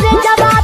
करे